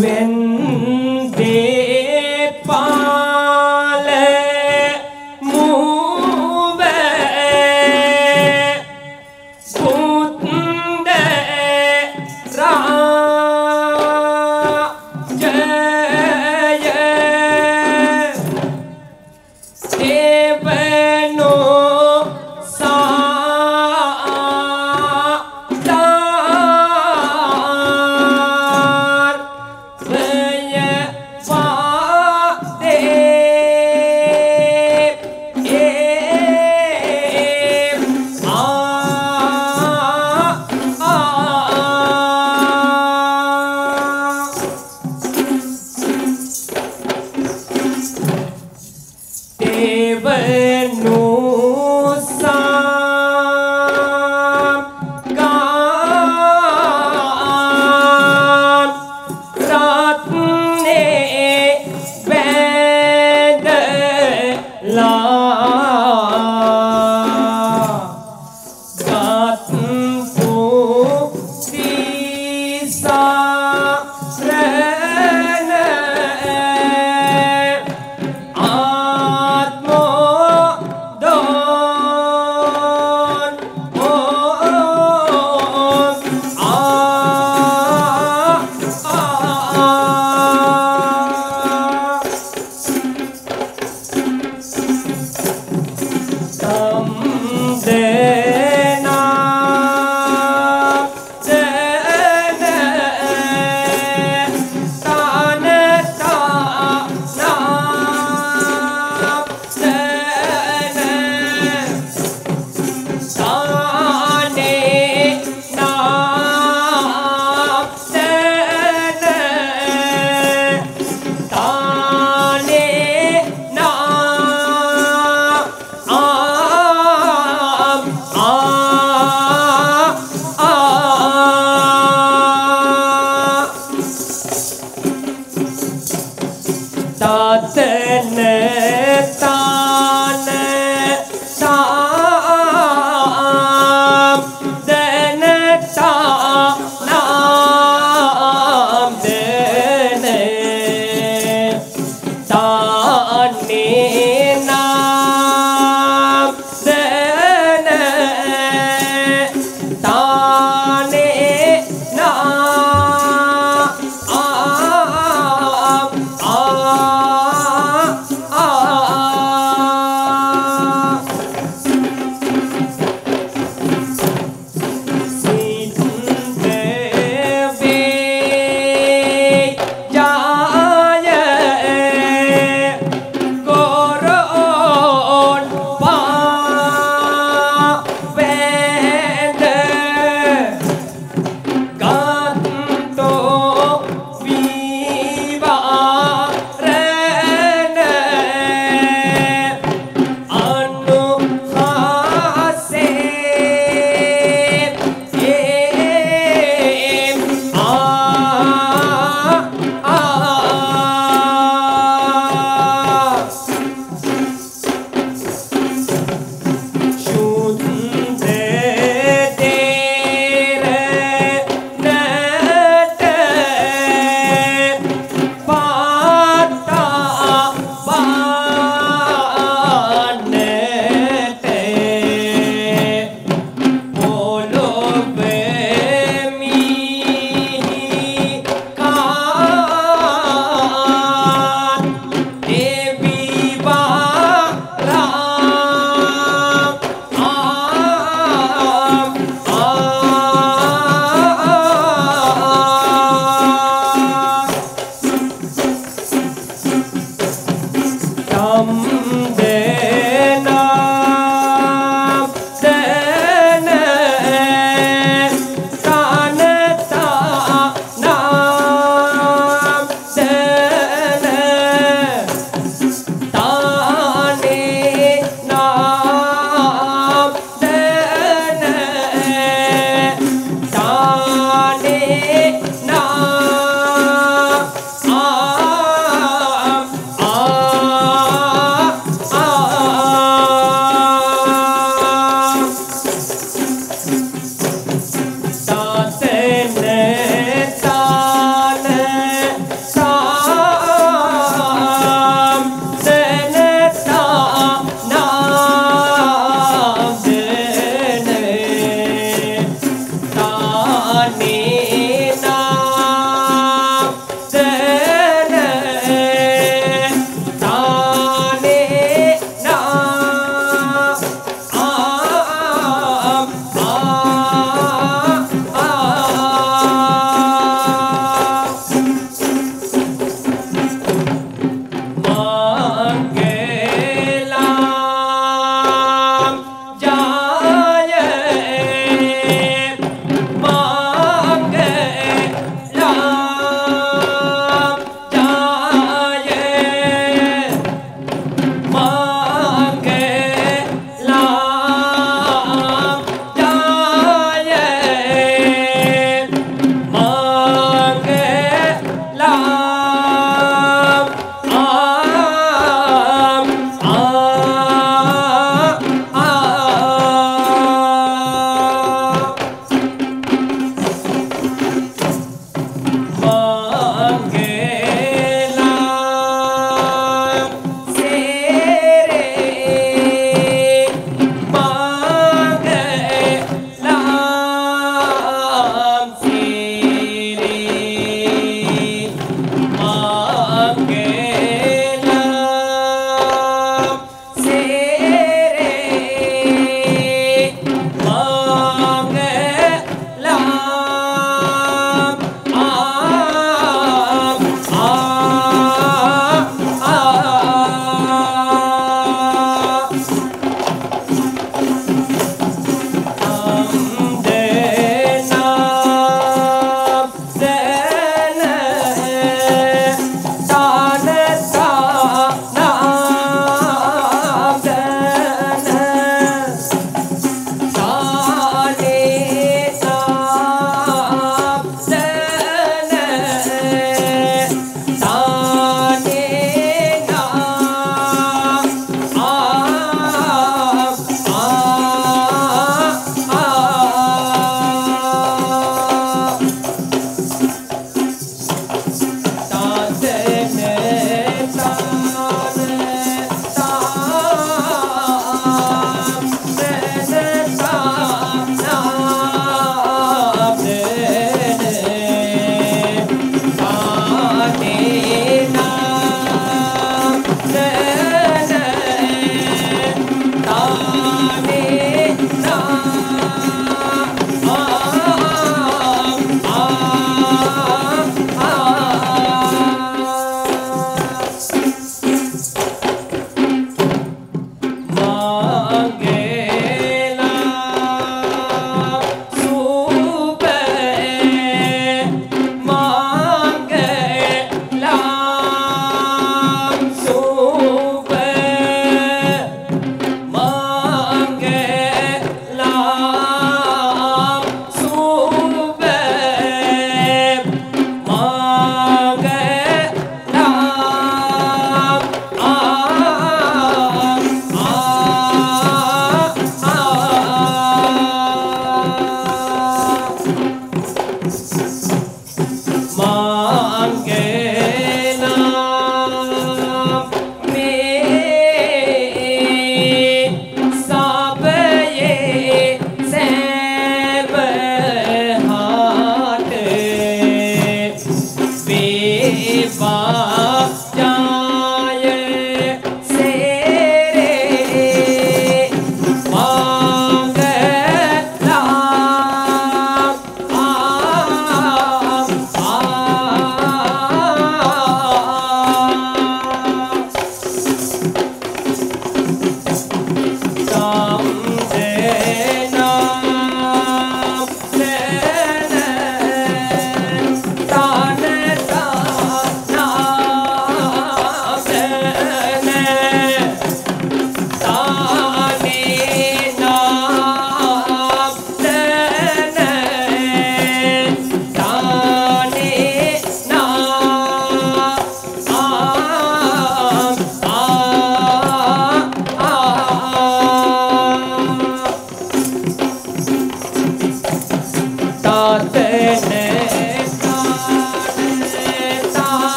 When ta tên